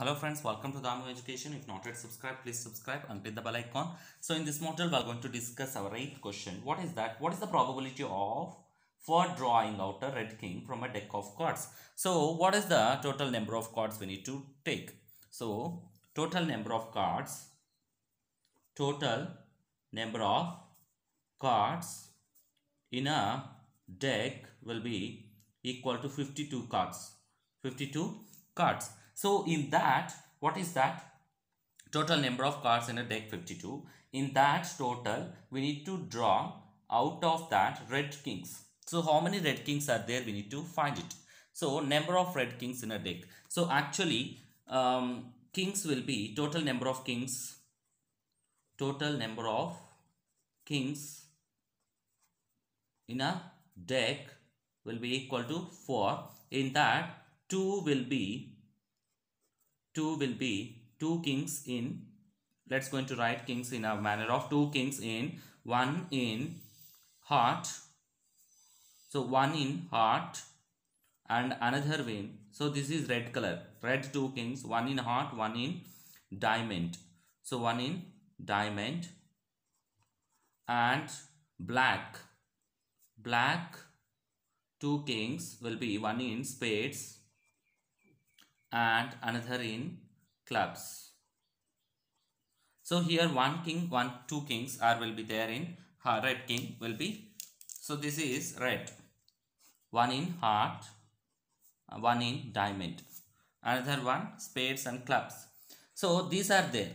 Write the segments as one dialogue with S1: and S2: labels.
S1: Hello friends, welcome to Damu Education. If not yet subscribed, please subscribe and click the bell icon. So in this module, we are going to discuss our eighth question. What is that? What is the probability of for drawing out a red king from a deck of cards? So what is the total number of cards we need to take? So total number of cards, total number of cards in a deck will be equal to 52 cards. 52 cards. So in that, what is that? Total number of cards in a deck 52. In that total, we need to draw out of that red kings. So how many red kings are there? We need to find it. So number of red kings in a deck. So actually, um, kings will be total number of kings. Total number of kings in a deck will be equal to 4. In that, 2 will be 2 will be 2 kings in let's going to write kings in a manner of 2 kings in 1 in heart. So 1 in heart and another win so this is red color. Red 2 kings 1 in heart 1 in diamond. So 1 in diamond and black. Black 2 kings will be 1 in spades and another in clubs. So here one king, one, two kings are will be there in red king will be. So this is red. One in heart, uh, one in diamond. Another one spades and clubs. So these are there.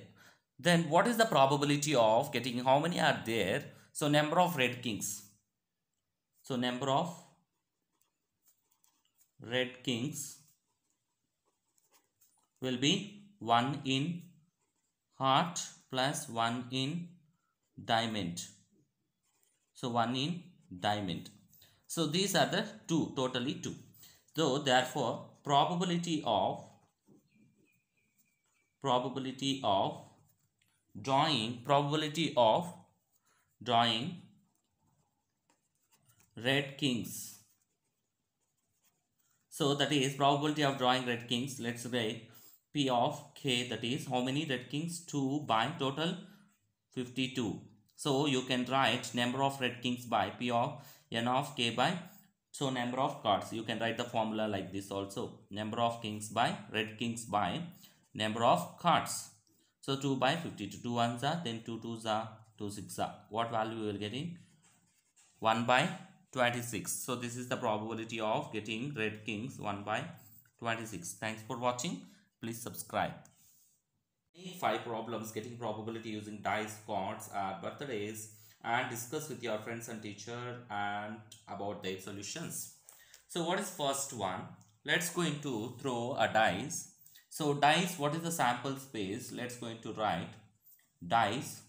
S1: Then what is the probability of getting how many are there? So number of red kings. So number of red kings will be 1 in heart plus 1 in diamond. So 1 in diamond. So these are the two, totally two. So therefore probability of probability of drawing probability of drawing red kings. So that is probability of drawing red kings. Let's write P of k that is how many red kings? 2 by total 52 so you can write number of red kings by P of n of k by so number of cards. You can write the formula like this also. Number of kings by red kings by number of cards. So 2 by 52 2 ones are then 2 twos are 2 six are. What value you will getting? 1 by 26 so this is the probability of getting red kings 1 by 26 thanks for watching please subscribe. Five problems getting probability using dice, cards, uh, birthdays and discuss with your friends and teacher and about their solutions. So what is first one? Let's going to throw a dice. So dice, what is the sample space? Let's going to write dice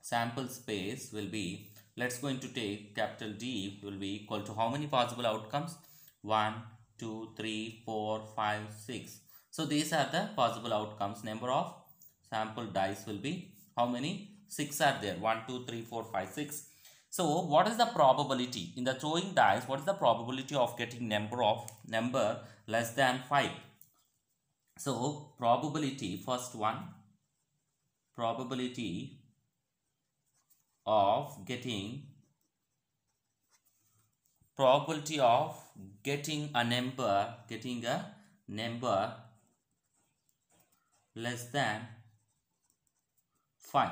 S1: sample space will be let's going to take capital D will be equal to how many possible outcomes 1 2 3 4 5 6 so these are the possible outcomes. Number of sample dice will be how many? 6 are there. 1, 2, 3, 4, 5, 6. So what is the probability? In the throwing dice, what is the probability of getting number of number less than 5? So probability, first one, probability of getting probability of getting a number getting a number less than 5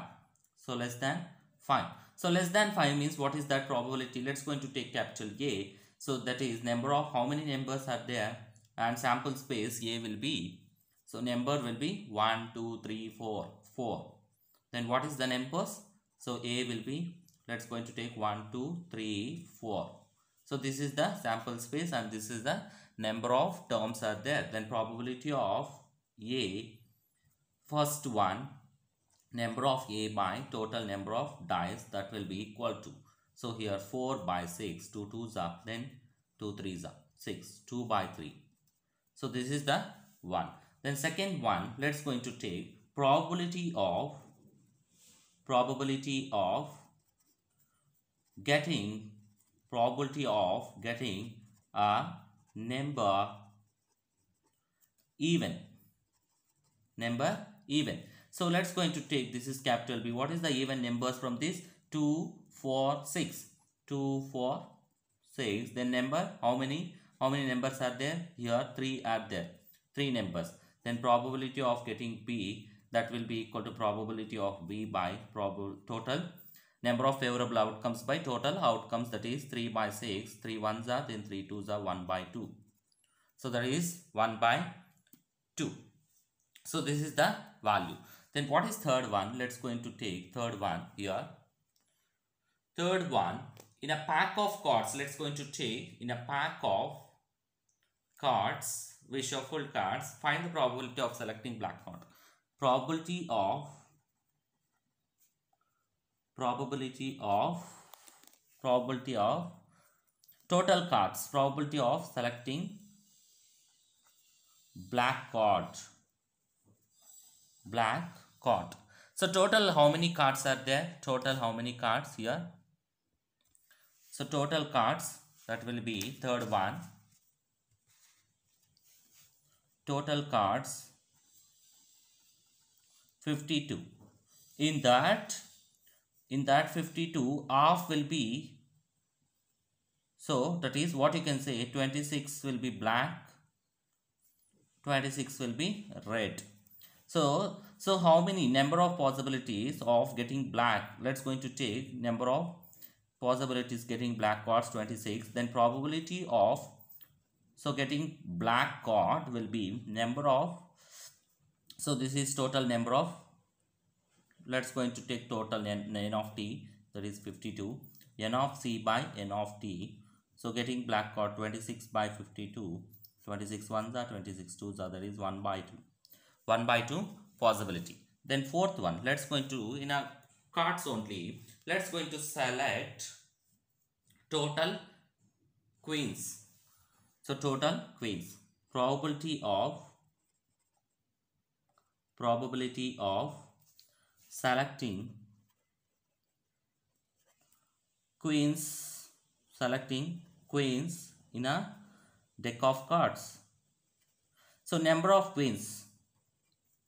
S1: so less than 5 so less than 5 means what is that probability? Let's going to take capital A. So that is number of how many numbers are there? And sample space A will be so number will be 1 2 3 4 4 then what is the numbers? So A will be let's going to take 1 2 3 4 so this is the sample space and this is the number of terms are there. Then probability of A first one number of a by total number of dice that will be equal to so here 4 by 6 2 2s are then 2 3s are 6 2 by 3 so this is the one. Then second one let's going to take probability of probability of getting probability of getting a number even. Number even. So let's going to take. This is capital b. What is the even numbers from this? 2 4 6 2 4 6 then number how many? How many numbers are there? Here 3 are there. 3 numbers. Then probability of getting b that will be equal to probability of b by total. Number of favorable outcomes by total. Outcomes that is 3 by 6 3 ones are then 3 twos are 1 by 2 so that is 1 by 2 so this is the value. Then what is third one? Let's going to take third one here. Third one in a pack of cards let's going to take. In a pack of cards we shuffle cards find the probability of selecting black card. Probability of probability of probability of total cards. Probability of selecting black card black card. So total how many cards are there? Total how many cards here? So total cards that will be third one. Total cards 52 in that in that 52 half will be so that is what you can say 26 will be black 26 will be red so so how many number of possibilities of getting black? Let's going to take number of possibilities getting black cards 26 then probability of so getting black card will be number of so this is total number of let's going to take total n, n of t that is 52 n of c by n of t. So getting black card 26 by 52 26 ones are 26 twos are that is 1 by 2 1 by 2 possibility. Then fourth one let's going to in a cards only let's going to select total queens. So total queens. Probability of probability of selecting queens selecting queens in a deck of cards. So number of queens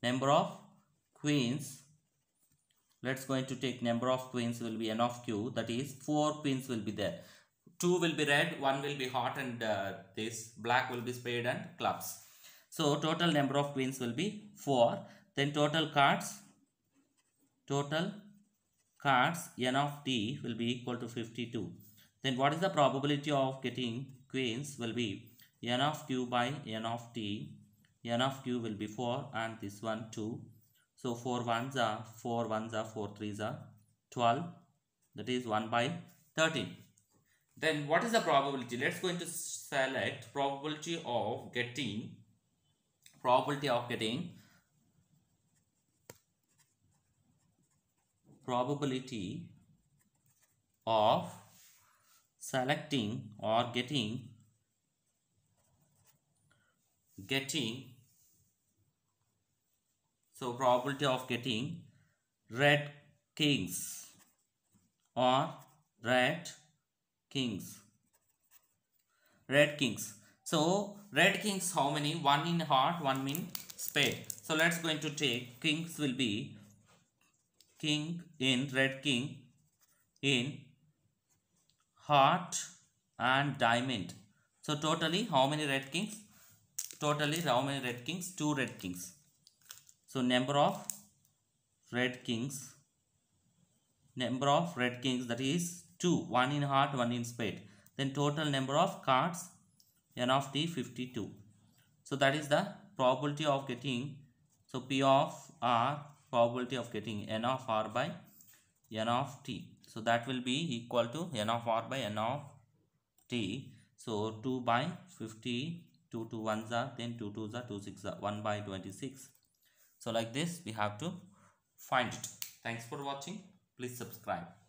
S1: number of queens. Let's going to take number of queens will be n of q. That is four queens will be there. Two will be red one will be hot and uh, this black will be spade and clubs. So total number of queens will be four. Then total cards. Total cards n of t will be equal to 52 then what is the probability of getting queens will be n of q by n of t n of q will be 4 and this one 2 so 4 ones are 4 ones are 4 threes are 12 that is 1 by 13 then what is the probability? Let's go into select probability of getting probability of getting probability of selecting or getting getting so probability of getting red kings or red kings. Red kings. So red kings how many? One in heart one in spade so let's going to take. Kings will be king in red king in heart and diamond. So totally how many red kings? Totally how many red kings? Two red kings so number of red kings. Number of red kings that is 2 one in heart one in spade then total number of cards n of t 52 so that is the probability of getting so p of r probability of getting n of r by n of t. So that will be equal to n of r by n of t. So 2 by 50 2 to 1s are then 2 2s are 2 6 are 1 by 26 so like this we have to find it. Thanks for watching. Please subscribe